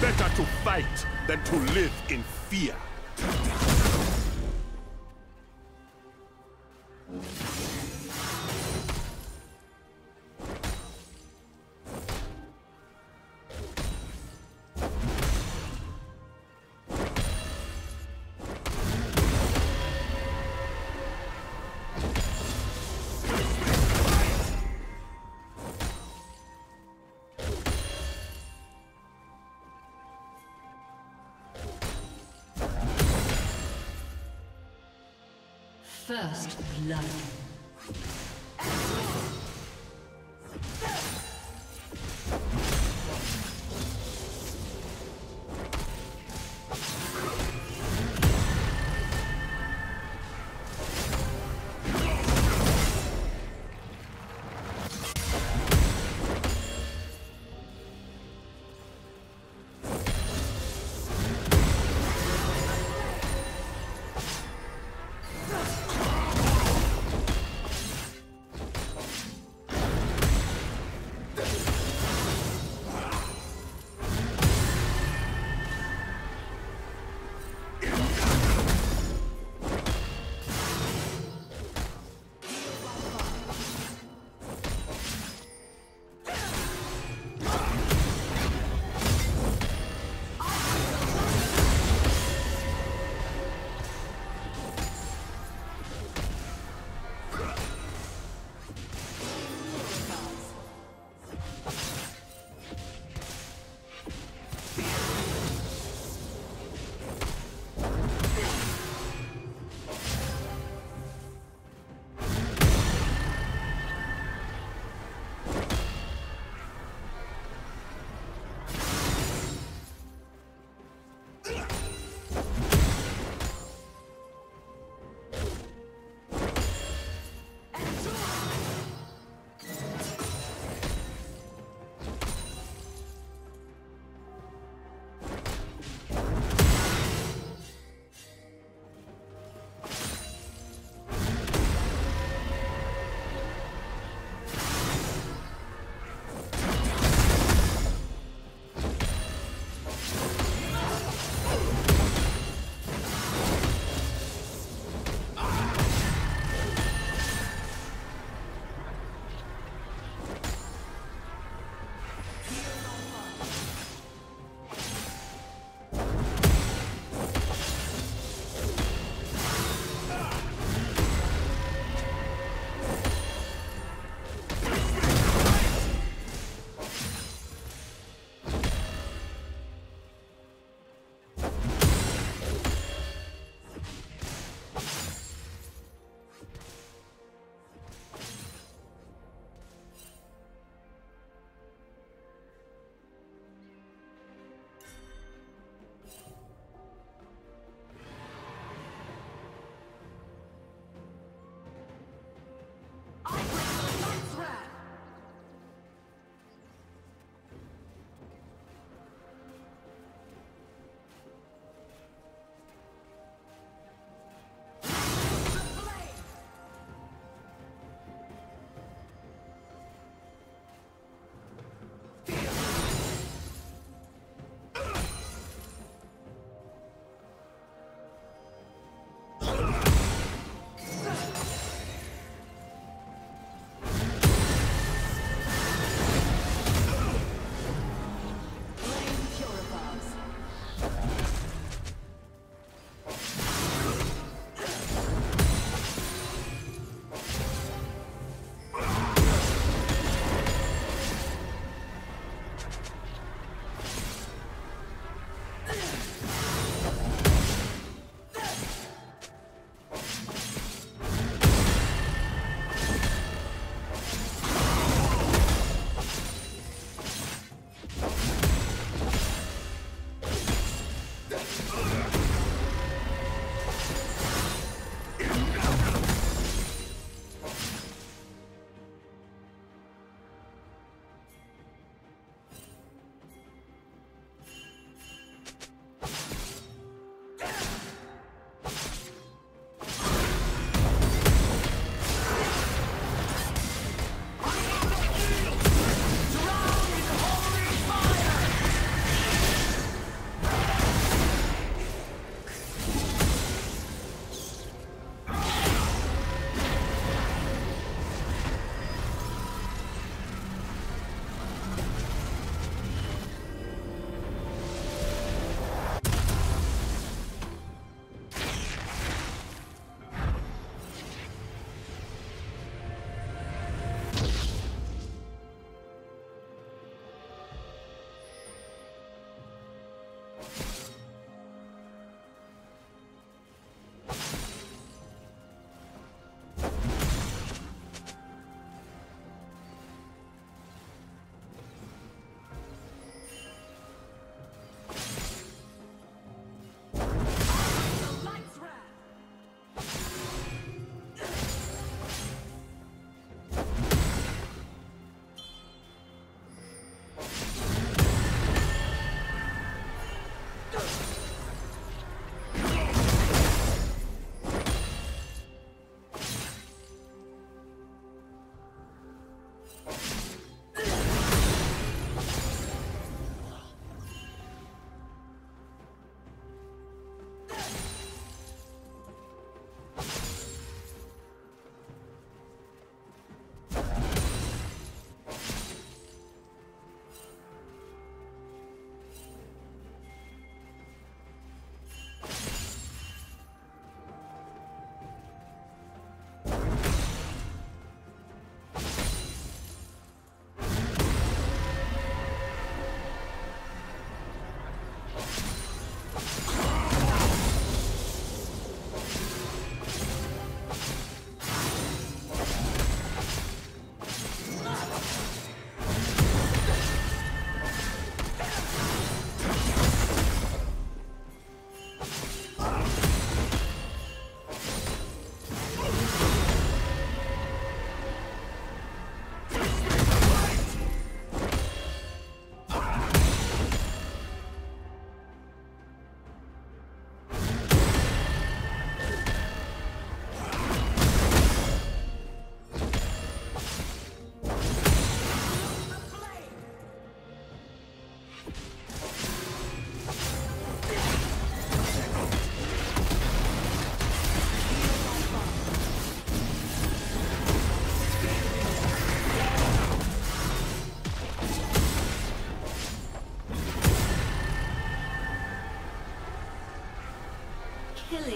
Better to fight than to live in fear. Blood.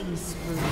Killing spree.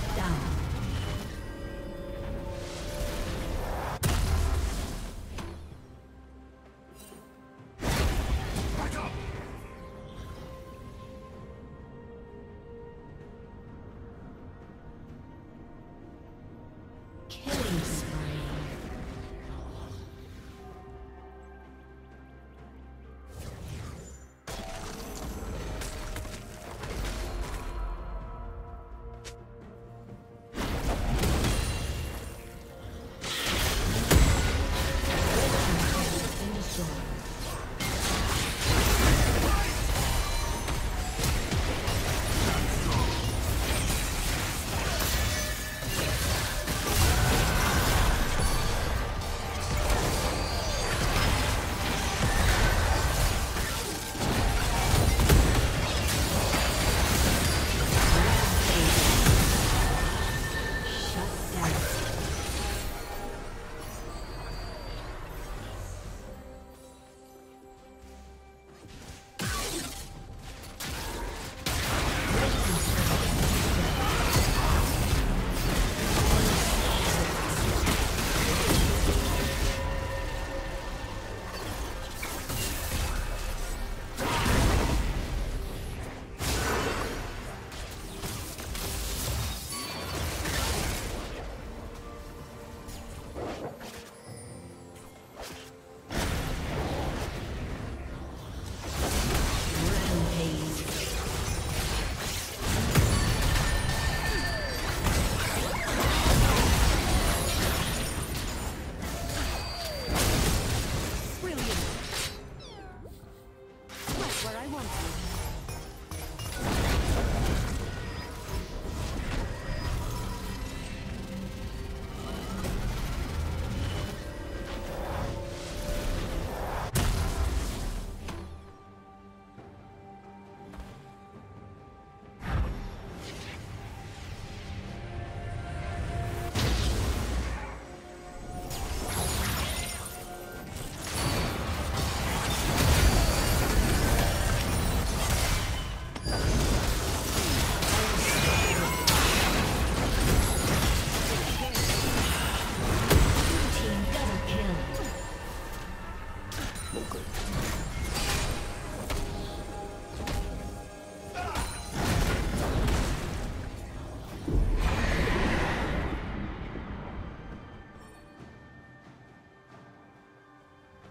Shut down.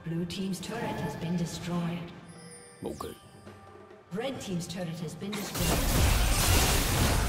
Blue Team's turret has been destroyed. Okay. Red Team's turret has been destroyed.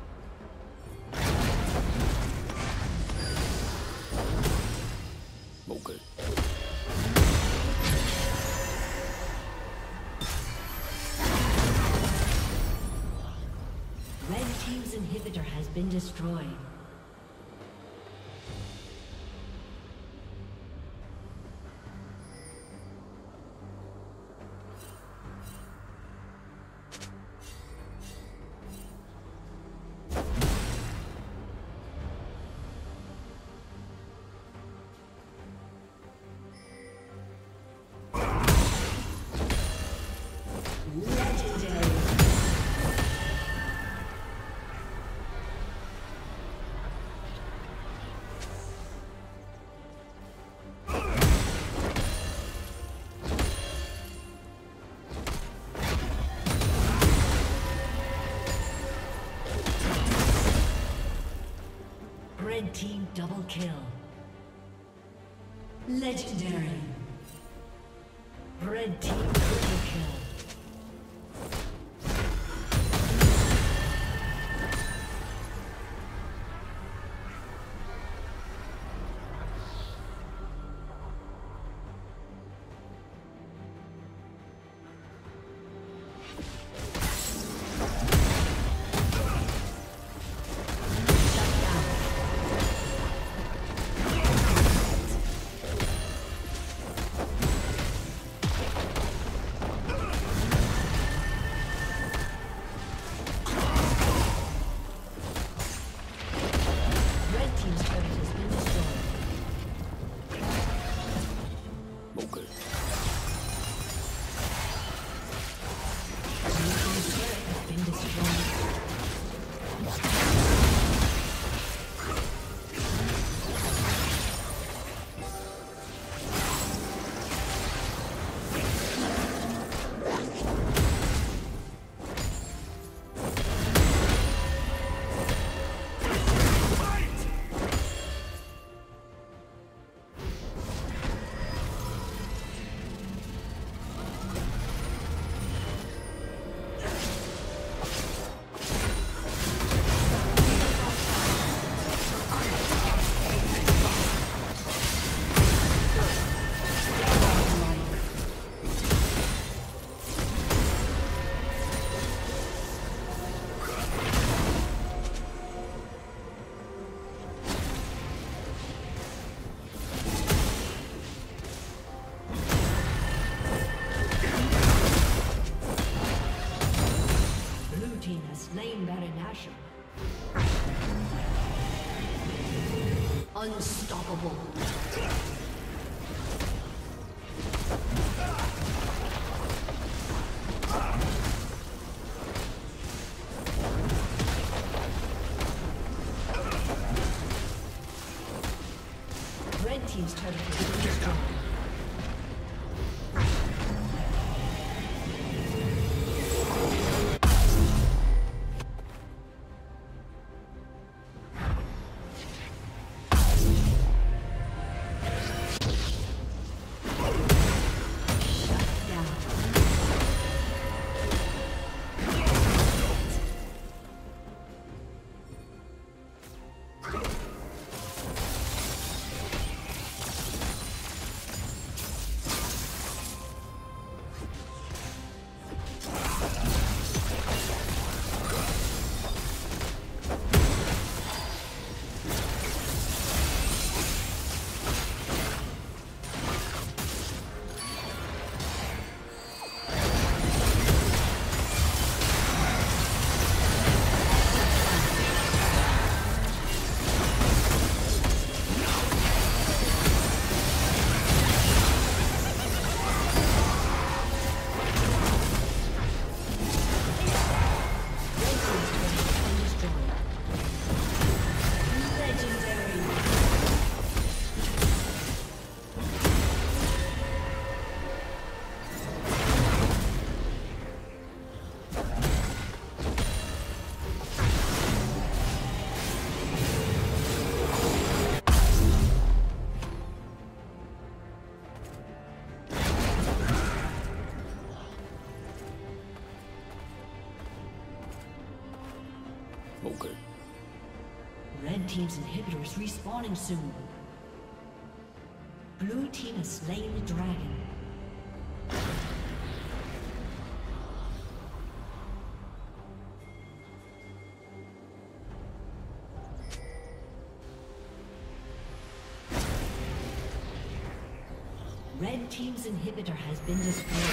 Team double kill. Legendary. Red team Unstoppable. Team's inhibitor is respawning soon. Blue Team has slain the dragon. Red Team's inhibitor has been destroyed.